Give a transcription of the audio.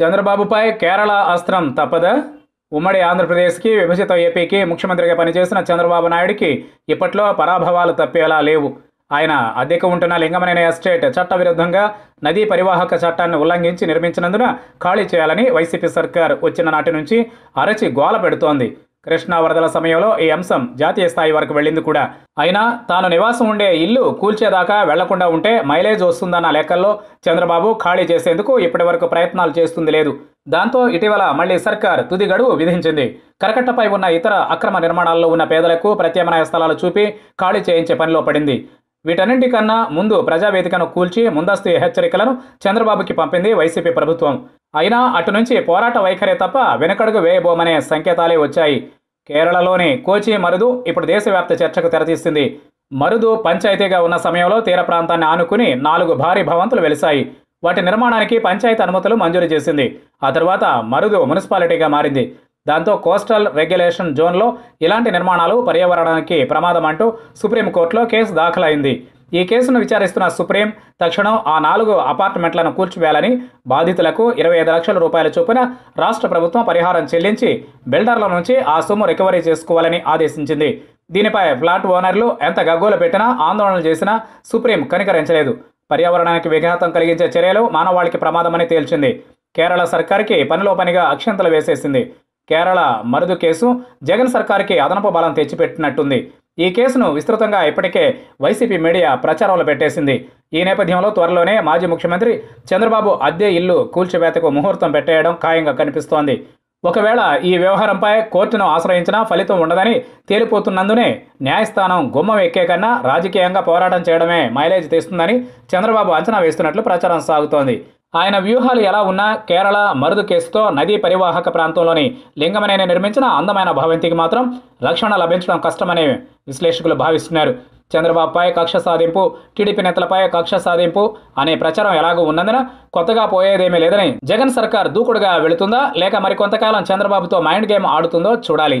చంద్రబాబుపై కేరళ అస్త్రం తప్పదా? ఉమ్మడి ఆంధ్రప్రదేశ్కి విభజిత ఏపీకి ముఖ్యమంత్రిగా పనిచేసిన చంద్రబాబు నాయుడికి ఇప్పట్లో పరాభవాలు తప్పేలా లేవు. ఆయన అద్దెకు ఉంటున్న లింగమనేని ఎస్టేట్ చట్టవిరుద్ధంగా నదీ పరివాహక చట్టాన్ని ఉల్లంఘించి నిర్మించినందున ఖాళీ చేయాలని వైసీపీ సర్కార్ వచ్చిన నాటి నుంచి అరచి గోల పెడుతోంది. కృష్ణా వరదల సమయంలో ఈ అంశం జాతీయ స్థాయి వరకు వెళ్ళింది కూడా. అయినా తాను నివాసం ఉండే ఇల్లు కూల్చేదాకా వెళ్ళకుండా ఉంటే మైలేజ్ వస్తుందన్న లెక్కల్లో చంద్రబాబు ఖాళీ చేసేందుకు ఇప్పటివరకు ప్రయత్నాలు చేస్తుంది లేదు. దాంతో ఇటీవల మళ్ళీ సర్కార్ తుది గడువు విధించింది. కరకట్టపై ఉన్న ఇతర అక్రమ నిర్మాణాల్లో ఉన్న పేదలకు ప్రత్యామ్నాయ స్థలాలు చూపి ఖాళీ చేయించే పనిలో పడింది. వీటన్నింటికన్నా ముందు ప్రజావేదికను కూల్చి ముందస్తు హెచ్చరికలను చంద్రబాబుకి పంపింది వైసీపీ ప్రభుత్వం. అయినా అటు నుంచి పోరాట వైఖరే తప్ప వెనకడుగు వేయబోమనే సంకేతాలే వచ్చాయి. కేరళలోని కోచి మరుదు ఇప్పుడు దేశవ్యాప్త చర్చకు తెరతీస్తుంది మరుదు పంచాయతీగా ఉన్న సమయంలో తీర ప్రాంతాన్ని ఆనుకుని నాలుగు భారీ భవంతులు వెలిశాయి. వాటి నిర్మాణానికి పంచాయతీ అనుమతులు మంజూరు చేసింది. ఆ తర్వాత మరుదు మున్సిపాలిటీగా మారింది. దాంతో కోస్టల్ రెగ్యులేషన్ జోన్లో ఇలాంటి నిర్మాణాలు పర్యావరణానికి ప్రమాదం అంటూ సుప్రీంకోర్టులో కేసు దాఖలైంది. ఈ కేసును విచారిస్తున్న సుప్రీం తక్షణం ఆ నాలుగు అపార్ట్మెంట్లను కూల్చివేయాలని బాధితులకు ఇరవై ఐదు లక్షల రూపాయల చొప్పున రాష్ట్ర ప్రభుత్వం పరిహారం చెల్లించి బిల్డర్ల నుంచి ఆ సొమ్ము రికవరీ చేసుకోవాలని ఆదేశించింది. దీనిపై ఫ్లాట్ ఓనర్లు ఎంత గగ్గోలు పెట్టినా ఆందోళనలు చేసినా సుప్రీం కనికరించలేదు. పర్యావరణానికి విఘాతం కలిగించే చర్యలు మానవాళికి ప్రమాదమని తేల్చింది. కేరళ సర్కార్కి పనిలో పనిగా అక్షంతలు వేసేసింది. కేరళ మరుదు కేసు జగన్ సర్కార్కి అదనపు బలం తెచ్చిపెట్టినట్టుంది. ఈ కేసును విస్తృతంగా ఇప్పటికే వైసీపీ మీడియా ప్రచారంలో పెట్టేసింది. ఈ నేపథ్యంలో త్వరలోనే మాజీ ముఖ్యమంత్రి చంద్రబాబు అద్దె ఇల్లు కూల్చివేతకు ముహూర్తం పెట్టేయడం ఖాయంగా కనిపిస్తోంది. ఒకవేళ ఈ వ్యవహారంపై కోర్టును ఆశ్రయించినా ఫలితం ఉండదని తేలిపోతున్నందునే న్యాయస్థానం గుమ్మం ఎక్కే కన్నా రాజకీయంగా పోరాటం చేయడమే మైలేజ్ తీస్తుందని చంద్రబాబు అంచనా వేస్తున్నట్లు ప్రచారం సాగుతోంది. ఆయన వ్యూహాలు ఎలా ఉన్నా కేరళ మరుదు కేసుతో నదీ పరివాహక ప్రాంతంలోని లింగమనేని నిర్మించిన అందమైన భవంతికి మాత్రం రక్షణ లభించడం కష్టమని విశ్లేషకులు భావిస్తున్నారు. చంద్రబాబుపై కక్ష సాధింపు టీడీపీ నేతలపై కక్ష సాధింపు అనే ప్రచారం ఎలాగూ ఉన్నందున కొత్తగా పోయేదేమీ లేదని జగన్ సర్కార్ దూకుడుగా వెళుతుందా లేక మరికొంతకాలం చంద్రబాబుతో మైండ్ గేమ్ ఆడుతుందో చూడాలి.